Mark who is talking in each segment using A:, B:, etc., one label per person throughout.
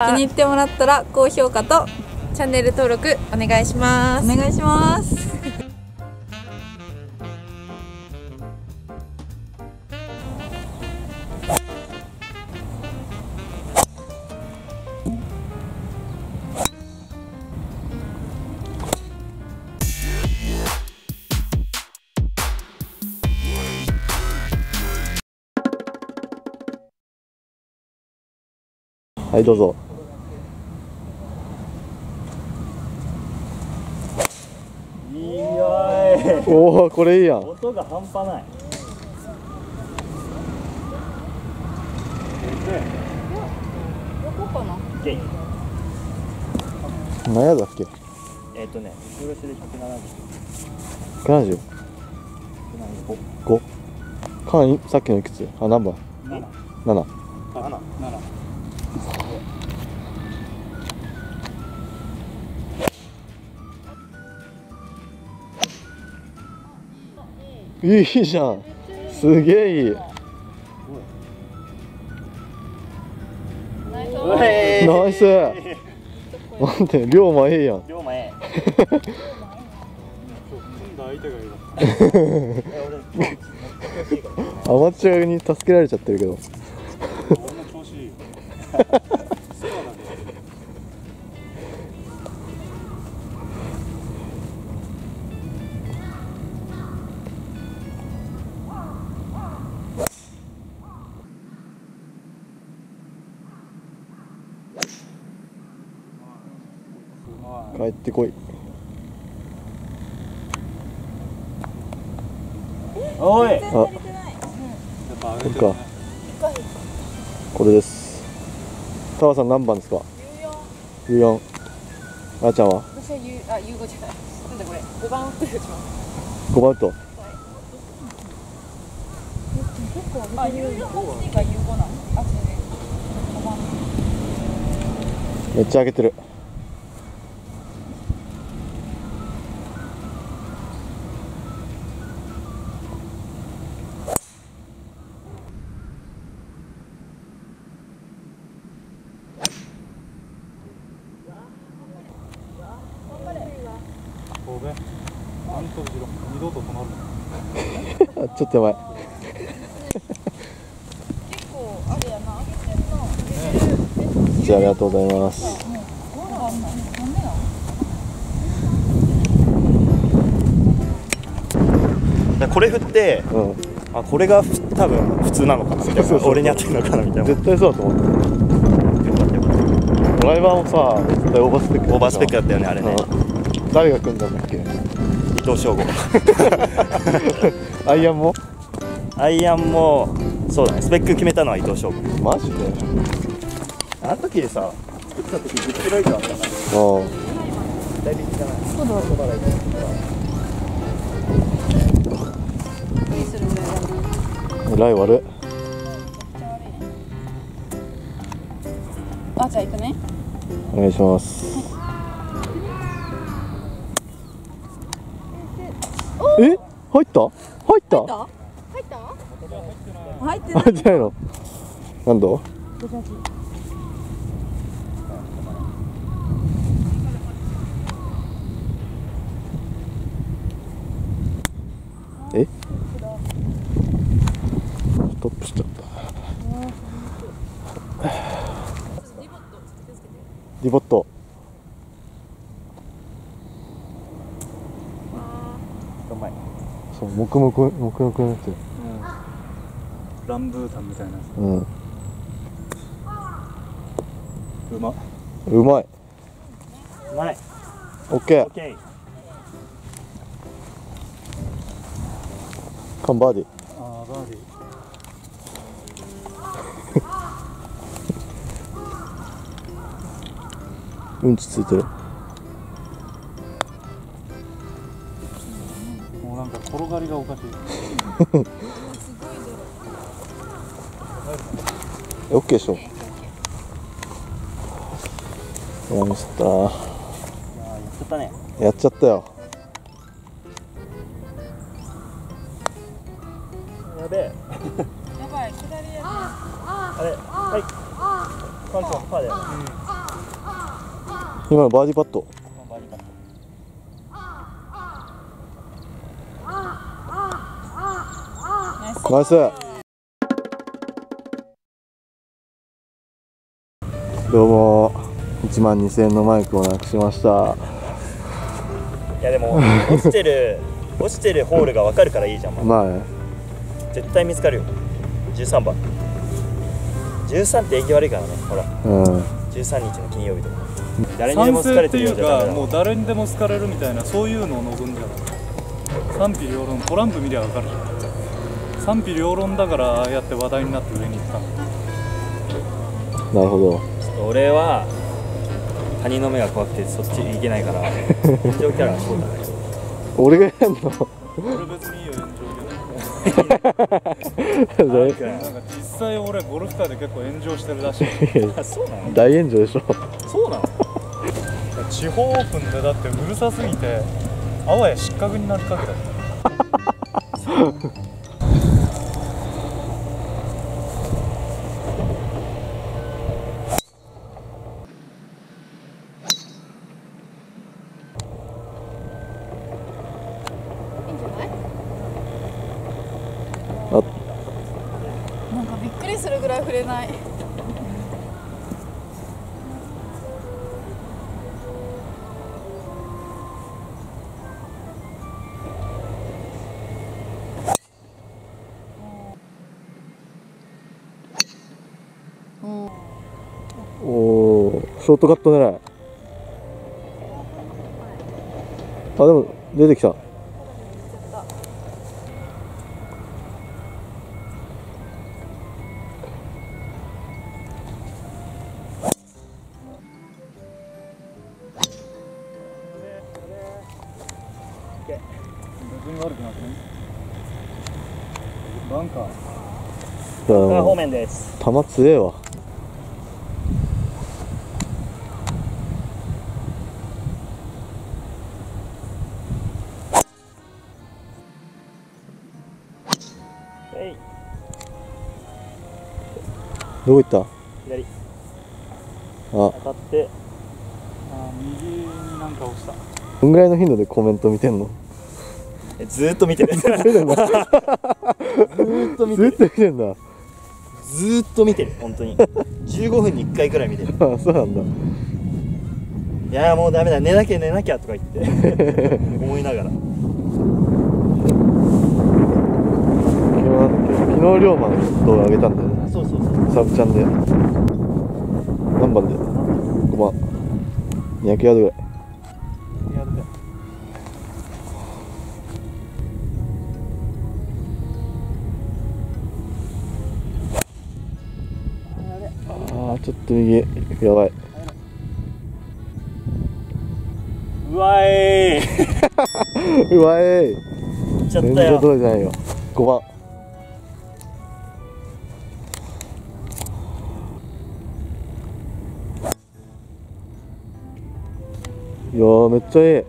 A: 気に入ってもらったら高評価と
B: チャンネル登録お願いします。
A: お願いします。
C: はいどうぞ
D: いいよ
C: おおこれいいやん。
D: い音が半端ない。
A: どこかな？
D: ゲイ。
C: 何やだっけ？
D: えっ、とね後ろ手で170
C: 70
D: 175
C: 5カンさっきのいくつ？あ何番
D: 7
C: 7
D: 7 7
C: いいじゃん。すげえいい。ナイス。待って龍馬いいやん。
D: 龍馬え
C: アマチュアに助けられちゃってるけど帰ってこい。
D: おい。
C: あ。これか。これです。タワさん何番ですか？U4 あーちゃんは？
B: 私は U あ U5 じゃない。なんだこれ？5番打ってるします
C: 5番ウット
B: あ U4 が U5 な。のあ違うね。5番。
C: めっちゃ上げてる
E: 神戸なんとしろ二度と止まるな
C: あちょっとやばい。じゃあありがとうございます。
D: これ振って
C: うん。
D: あこれがふ多分普通なのかなみたいな。俺に合ってるのかなみたいな。
C: 絶対そうだと思ってドライバーもさ絶対オーバースペック
D: たオーバースペックだったよねあれね
C: うん誰が組んだんだっけ
D: 伊藤翔吾
C: アイアンも？
D: アイアンもそうだね。スペック決めたのは伊藤翔吾
C: マジで？
D: あの時でさ作った時10キロ以上あ。ったから
C: うん
D: 大引きじゃない
B: 何するぐらいだな
C: ライ悪い。
B: あじゃあ行くね。
C: お願いしますえ入った？入った？
A: 入った？入ってない。
C: 入ってないの？何度え？ストップしちゃった。リボット
D: まい
C: そうもくもくもくもくのやつ
E: ランブータンみたいな。や
C: うん。
E: つうま。
C: うまい。う
D: まい。
C: オッケー。
D: オッケー。
C: カンバーディ
E: あーバーディ
C: うんちついてる
E: がおかしい
C: えオッケーでしょ。いやミスった。
D: やっちゃったね。
C: やっちゃったよ。
D: やべえ。
B: やばい下りや
D: あれはい。パンツのパーだよ
C: 今のバーディーパット
D: バーディーパッ
C: ナイスどうも1万2000円のマイクをなくしました
D: いやでも落ちてる 落ちてるホールが分かるからいいじゃん、ま
C: まあね
D: 絶対見つかるよ。13番。13って縁起悪いからねほら。
C: うん。
D: 13日の金曜日とか。誰にでも好かれてるじゃダメだ
E: かもう誰にでも好かれるみたいなそういうのを望んでる賛否両論トランプ見りゃ分かるじゃん賛否両論だからああやって話題になって上に行ったの。
C: なるほど。
D: ちょっと俺は他人の目が怖くてそっち行けないから炎上キャラはそうだね。
C: 俺がやんの？
E: 俺別にいいよ炎上で。なんか実際俺ゴルフ界で結構炎上してるらしい。
D: あそうなの
C: 大炎上でしょ。
D: そうなの。
E: 地方オープンでだってうるさすぎてあわや失格になりかけた
A: いい
C: ショートカット狙い。あでも出てきた。
E: バンカー。
D: 方
C: も
D: 面です。
C: 球強えわどこ行った？
D: 左。
C: あ。
D: 当たって
E: あ右になんか押した。
C: どんぐらいの頻度でコメント見てんの？
D: えずーっと見てる。ずーっと見てる。
C: ずっと見てんだ。
D: ずーっと見てる本当に。15分に1回くらい見てる。
C: あそうなんだ。
D: いやーもうダメだ。寝なきゃ寝なきゃとか言って。思いながら
C: 昨日なんだっけ昨日龍馬の動画上げたんだよね。
D: そうそうそう。
C: サブチャンで。何番で？5番200ヤードぐらい。ああちょっと右。やばい。う
D: わえー
C: うわえ
D: ちゃったよ。
C: 5番いやーめっちゃいい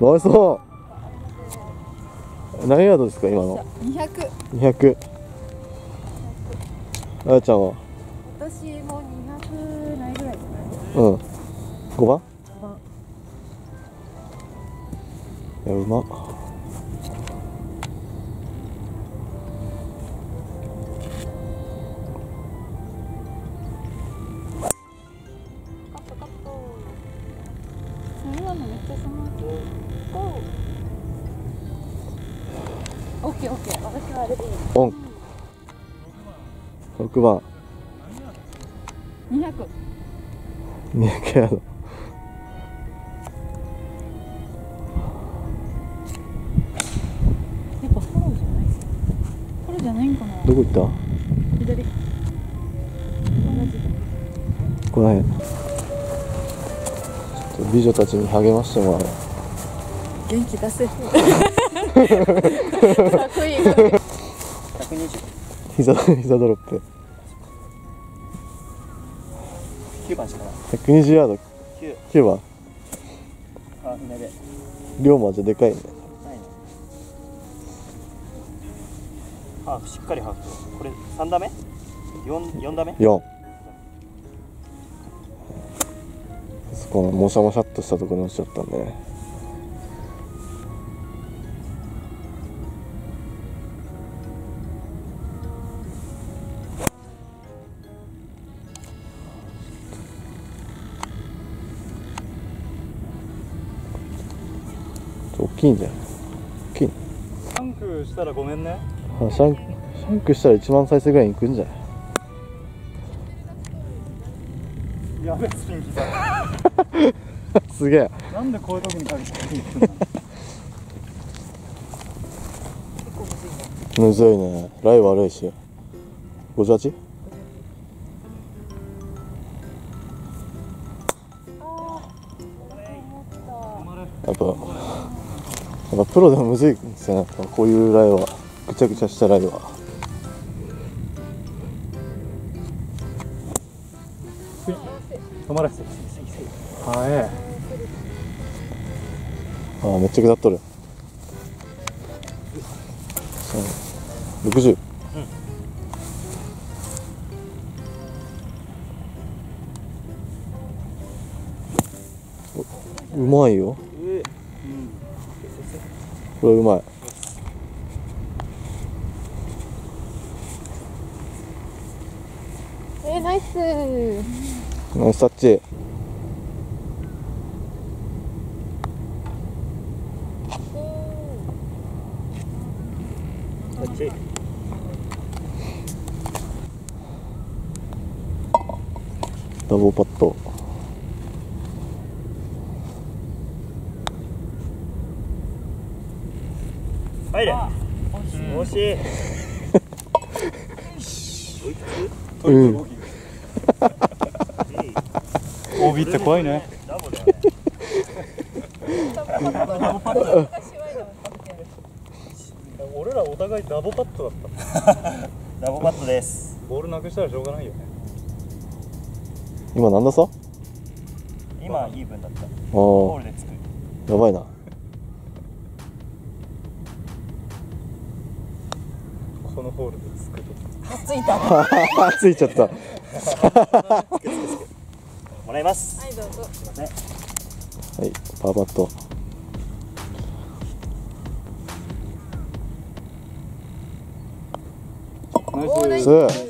C: ナイスオン何ヤードですか今の
A: ？200
C: 200あやちゃんは？
A: 私も200ないぐらいじゃない
C: うん。5番。いやうまっ
A: オ
C: ン6番
A: 200
C: 200ヤード
A: やっぱフォローじゃない。フォローじゃないんかな。
C: どこ行った？
A: 左。
C: ここら辺。ちょっと美女たちに励ましてもらう。
A: 元気出せ。かっこいいかっこいい
D: 120
C: 膝 膝ドロップ。
D: 9番しかない。
C: 120ヤード。
D: 9
C: 9番。
D: あ船で
C: 龍馬じゃでかいね。
D: ないね。ハーフしっかりハーフ。これ3打目？4, 4打目
C: ？4そこのもしゃもしゃっとしたところに落ちちゃったんで。ね大きいんじゃない大きい
E: シャンクしたらごめんね。
C: あシャンシャンクしたら1万再生ぐらいいくんじゃない？
E: やべえスピン来た。
C: すげえ。
E: なんでこういう時に限って
C: むずいね。ライ悪いし 58? っぱプロでもむずいんですよね。こういうライは。ぐちゃぐちゃしたライは。
E: 止まれはえ
C: あーめっちゃ下っとる。そう。60おうまいよこれうまい。
A: えー、ナイス。
C: ナイスタッチ。
D: タッチ。
C: ダボパット
D: 入れ。惜しい。
E: トリプルボギー OB って怖いね。
D: ダボだよね
E: 俺らお互いダボパットだった。
D: ダボパットです。
E: ボールなくしたらしょうがないよね。
C: 今なんださ
D: 今イーブンだった。
C: あ
D: ホールでつく。
C: あやばいな
E: このホールでつくと
B: ついた。
C: ついちゃった。
D: もらいますは
B: いどうぞ
D: すいません
C: はいパーパット
E: ナイス
B: ーナイ
C: ス